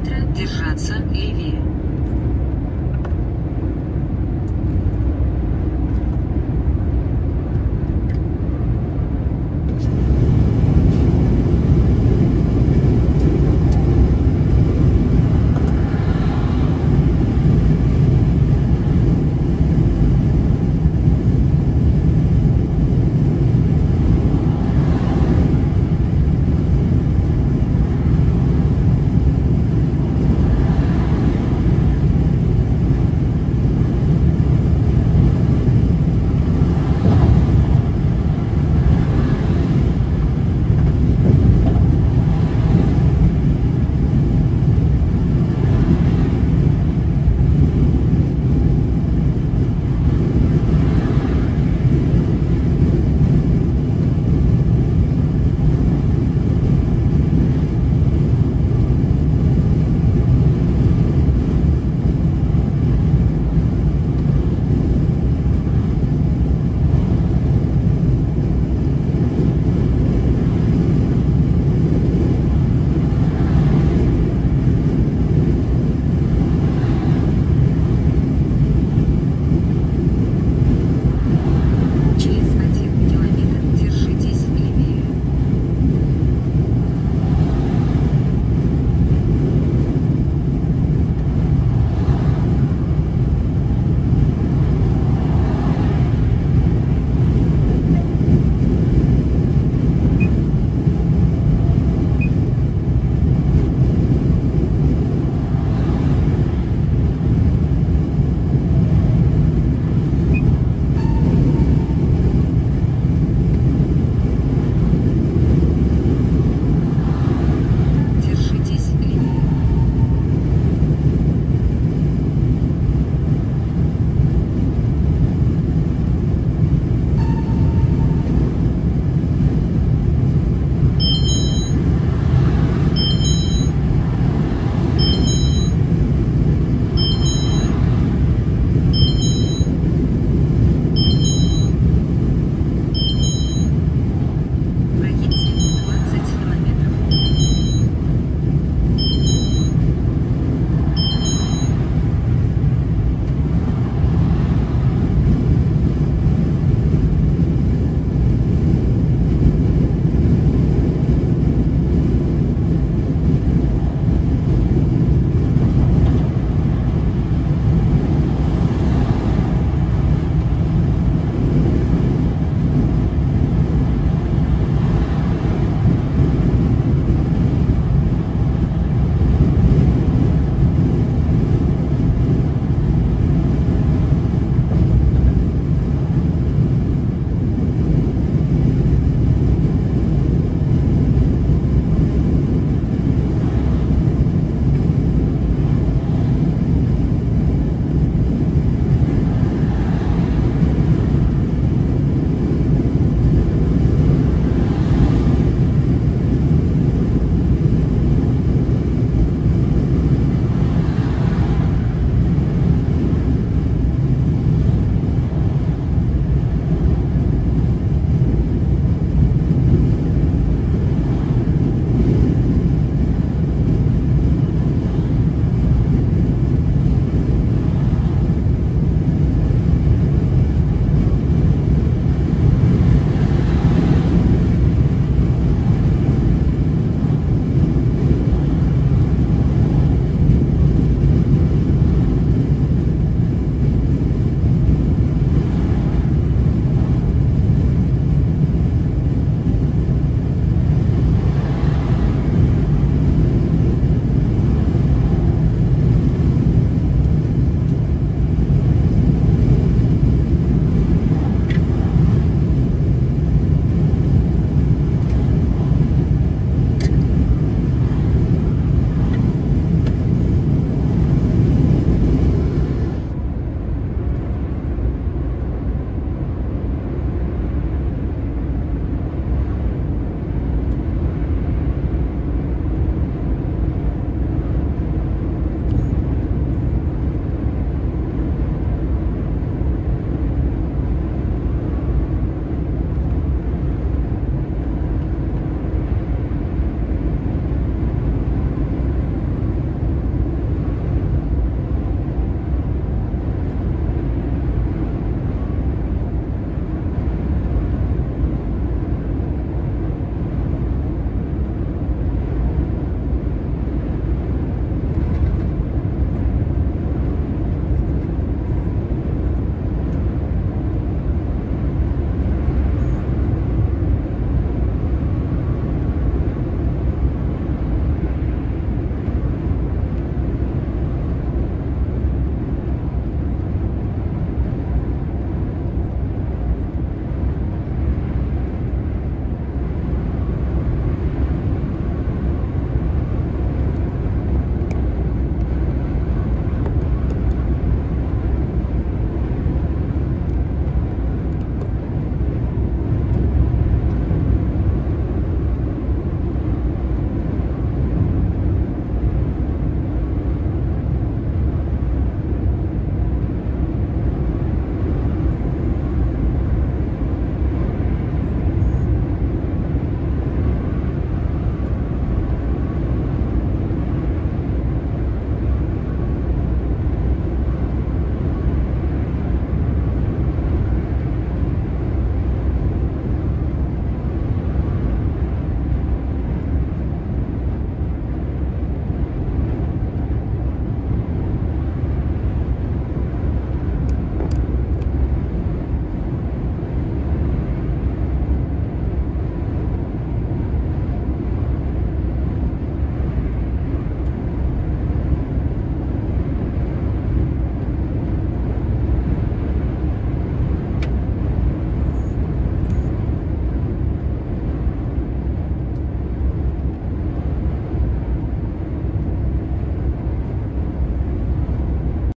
километра держаться левее.